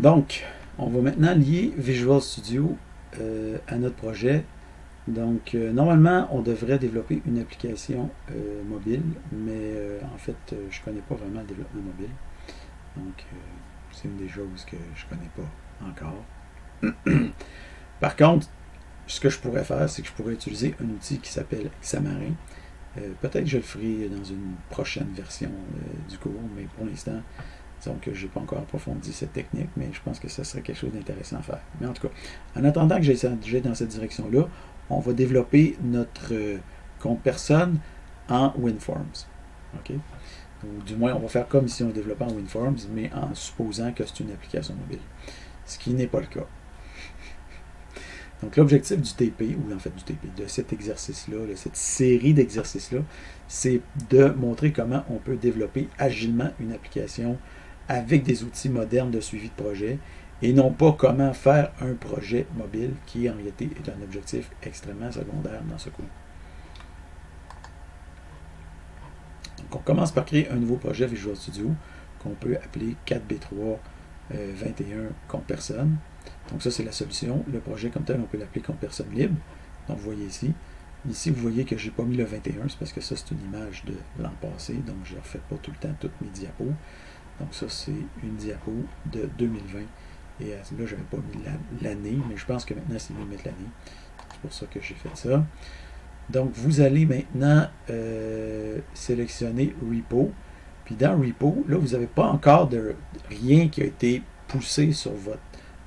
Donc, on va maintenant lier Visual Studio euh, à notre projet. Donc, euh, normalement, on devrait développer une application euh, mobile, mais en fait, je ne connais pas vraiment le développement mobile. Donc, c'est une des choses que je ne connais pas encore. Par contre, ce que je pourrais faire, c'est que je pourrais utiliser un outil qui s'appelle Xamarin. Peut-être que je le ferai dans une prochaine version du cours, mais pour l'instant, donc, je n'ai pas encore approfondi cette technique, mais je pense que ce serait quelque chose d'intéressant à faire. Mais en tout cas, en attendant que j'aille dans cette direction-là, on va développer notre euh, compte personne en WinForms. OK? Ou du moins, on va faire comme si on développait en WinForms, mais en supposant que c'est une application mobile. Ce qui n'est pas le cas. Donc, l'objectif du TP, ou en fait du TP, de cet exercice-là, de cette série d'exercices-là, c'est de montrer comment on peut développer agilement une application avec des outils modernes de suivi de projet et non pas comment faire un projet mobile qui en réalité est un objectif extrêmement secondaire dans ce coup. Donc on commence par créer un nouveau projet Visual Studio qu'on peut appeler 4B3 21 compte personne. Donc ça c'est la solution. Le projet comme tel on peut l'appeler compte personne libre. Donc vous voyez ici. Ici vous voyez que je n'ai pas mis le 21, c'est parce que ça c'est une image de l'an passé, donc je ne refais pas tout le temps toutes mes diapos. Donc ça, c'est une diapo de 2020. Et là, je n'avais pas mis l'année, mais je pense que maintenant, c'est mieux de mettre l'année. C'est pour ça que j'ai fait ça. Donc, vous allez maintenant euh, sélectionner Repo. Puis dans Repo, là, vous n'avez pas encore de rien qui a été poussé sur votre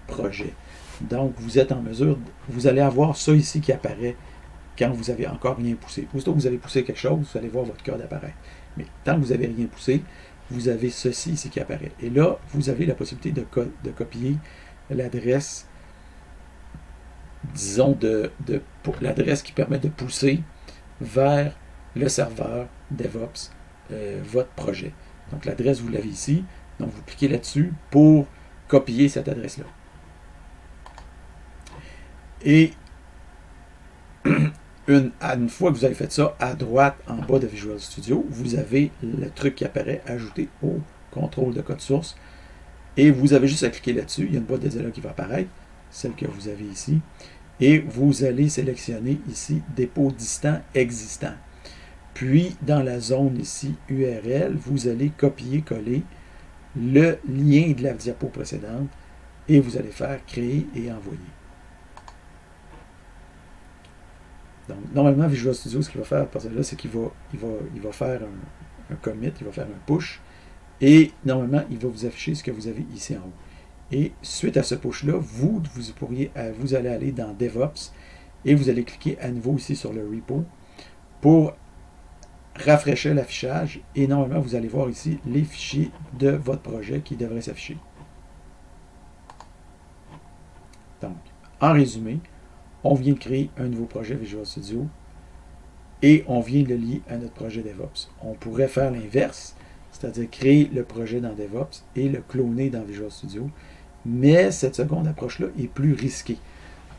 projet. Donc, vous êtes en mesure, vous allez avoir ça ici qui apparaît quand vous avez encore rien poussé. Aussitôt que vous avez poussé quelque chose, vous allez voir votre code apparaître. Mais tant que vous n'avez rien poussé, vous avez ceci ici qui apparaît. Et là, vous avez la possibilité de, copier l'adresse, disons, de, de l'adresse qui permet de pousser vers le serveur DevOps euh, votre projet. Donc l'adresse, vous l'avez ici. Donc vous cliquez là-dessus pour copier cette adresse-là. Et une, fois que vous avez fait ça, à droite, en bas de Visual Studio, vous avez le truc qui apparaît ajouté au contrôle de code source. Et vous avez juste à cliquer là-dessus. Il y a une boîte de dialogue qui va apparaître, celle que vous avez ici. Et vous allez sélectionner ici dépôt distant existant. Puis, dans la zone ici URL, vous allez copier-coller le lien de la diapo précédente et vous allez faire créer et envoyer. Donc, normalement, Visual Studio, ce qu'il va faire à partir de là, c'est qu'il va, il va, il va faire un, commit, il va faire un push, et normalement, il va vous afficher ce que vous avez ici en haut. Et suite à ce push-là, vous, vous, pourriez, euh, vous allez aller dans DevOps, et vous allez cliquer à nouveau ici sur le repo pour rafraîchir l'affichage, et normalement, vous allez voir ici les fichiers de votre projet qui devraient s'afficher. Donc, en résumé, on vient de créer un nouveau projet Visual Studio et on vient de le lier à notre projet DevOps. On pourrait faire l'inverse, c'est-à-dire créer le projet dans DevOps et le cloner dans Visual Studio, mais cette seconde approche-là est plus risquée.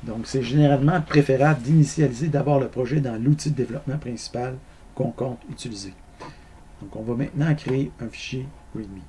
Donc, c'est généralement préférable d'initialiser d'abord le projet dans l'outil de développement principal qu'on compte utiliser. Donc, on va maintenant créer un fichier README.